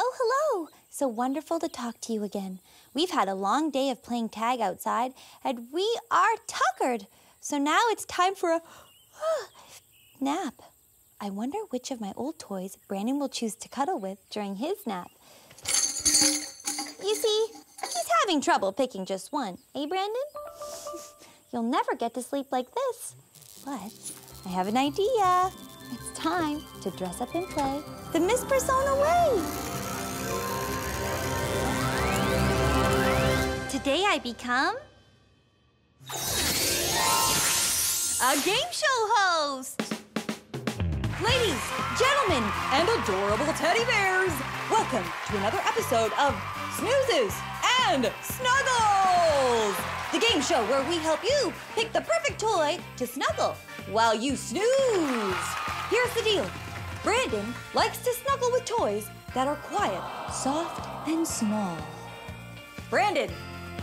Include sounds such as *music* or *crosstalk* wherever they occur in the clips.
Oh, hello. So wonderful to talk to you again. We've had a long day of playing tag outside, and we are tuckered. So now it's time for a *gasps* nap. I wonder which of my old toys Brandon will choose to cuddle with during his nap. You see, he's having trouble picking just one, eh, Brandon? *laughs* You'll never get to sleep like this. But I have an idea. It's time to dress up and play the Miss Persona way. Today I become a game show host. Ladies, gentlemen, and adorable teddy bears, welcome to another episode of Snoozes and Snuggles, the game show where we help you pick the perfect toy to snuggle while you snooze. Here's the deal Brandon likes to snuggle with toys that are quiet, soft, and small. Brandon,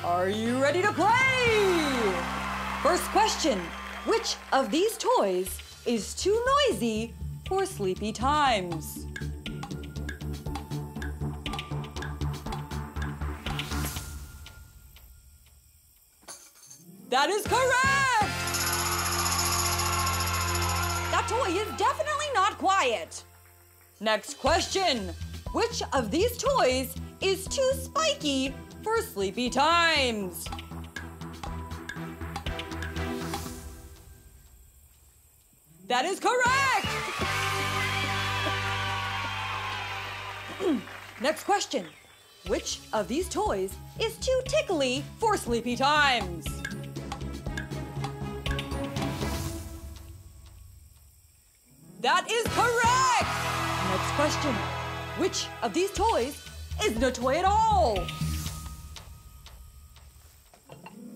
are you ready to play? First question Which of these toys is too noisy for sleepy times? That is correct! That toy is definitely not quiet. Next question. Which of these toys is too spiky for sleepy times? That is correct! *clears throat* Next question. Which of these toys is too tickly for sleepy times? That is correct! Next question. Which of these toys isn't a toy at all?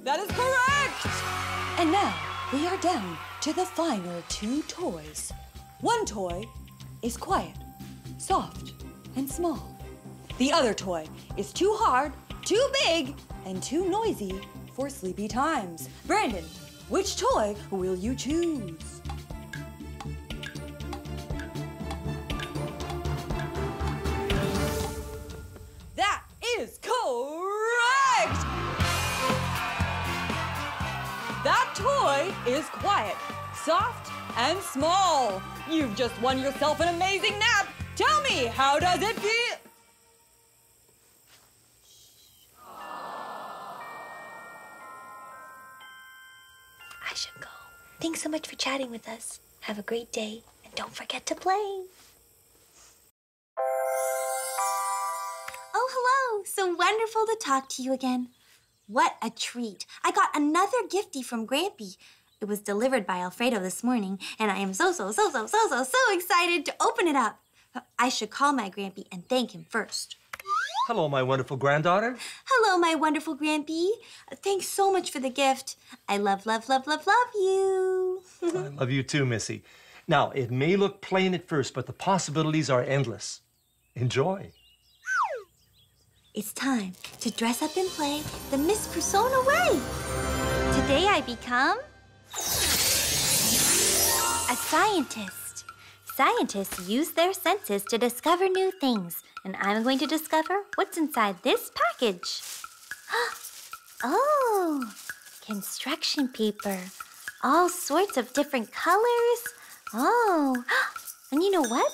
That is correct! And now we are down to the final two toys. One toy is quiet, soft, and small. The other toy is too hard, too big, and too noisy for sleepy times. Brandon, which toy will you choose? Is quiet, soft, and small. You've just won yourself an amazing nap. Tell me, how does it feel? I should go. Thanks so much for chatting with us. Have a great day, and don't forget to play. Oh, hello. So wonderful to talk to you again. What a treat. I got another gifty from Grampy. It was delivered by Alfredo this morning, and I am so, so, so, so, so, so, so excited to open it up. I should call my Grampy and thank him first. Hello, my wonderful granddaughter. Hello, my wonderful Grampy. Thanks so much for the gift. I love, love, love, love, love you. I *laughs* love you too, Missy. Now, it may look plain at first, but the possibilities are endless. Enjoy. It's time to dress up and play the Miss Persona way. Today I become scientist. Scientists use their senses to discover new things, and I'm going to discover what's inside this package. *gasps* oh, construction paper. All sorts of different colors. Oh, *gasps* and you know what?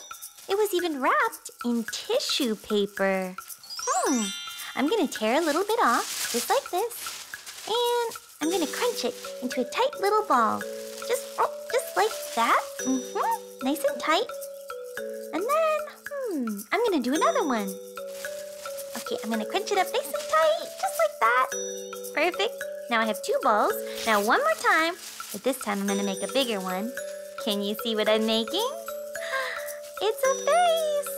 It was even wrapped in tissue paper. Hmm. I'm gonna tear a little bit off, just like this, and I'm gonna crunch it into a tight little ball, just oh, that. Mm-hmm. Nice and tight. And then, hmm, I'm gonna do another one. Okay, I'm gonna crunch it up nice and tight, just like that. Perfect. Now I have two balls. Now one more time, but this time I'm gonna make a bigger one. Can you see what I'm making? *gasps* It's a face.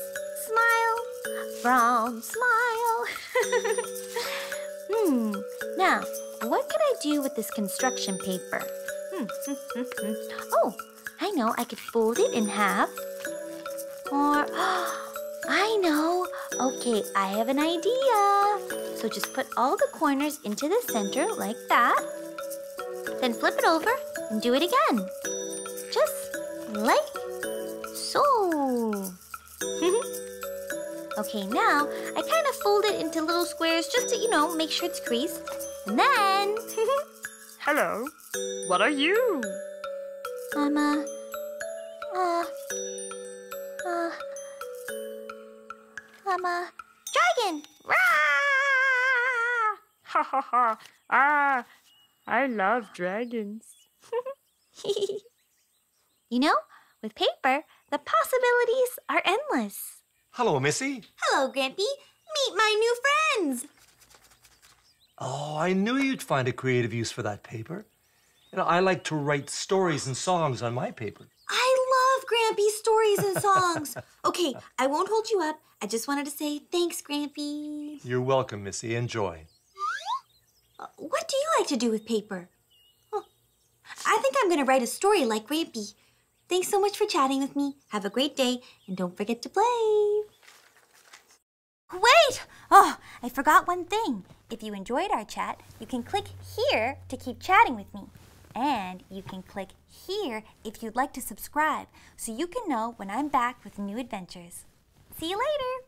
Smile. Frog smile. *laughs* hmm. Now, what can I do with this construction paper? Hmm. *laughs* oh, I know. I could fold it in half. Or, *gasps* I know. Okay, I have an idea. So just put all the corners into the center like that. Then flip it over and do it again. Just like so. *laughs* Okay, now I kind of fold it into little squares just to, you know, make sure it's creased. And then *laughs* Hello. What are you? I'm a, uh, uh, I'm a dragon. Rah! Ha ha ha. Ah, I love dragons. *laughs* you know, with paper, the possibilities are endless. Hello, Missy. Hello, Grampy. Meet my new friends. Oh, I knew you'd find a creative use for that paper. You know, I like to write stories and songs on my paper. I love Grampy's stories and songs. okay, I won't hold you up. I just wanted to say thanks, Grampy. You're welcome, Missy. Enjoy. Uh, what do you like to do with paper? I think I'm going to write a story like Grampy. Thanks so much for chatting with me. Have a great day, and don't forget to play. Wait! Oh, I forgot one thing. If you enjoyed our chat, you can click here to keep chatting with me. And you can click here if you'd like to subscribe so you can know when I'm back with new adventures. See you later!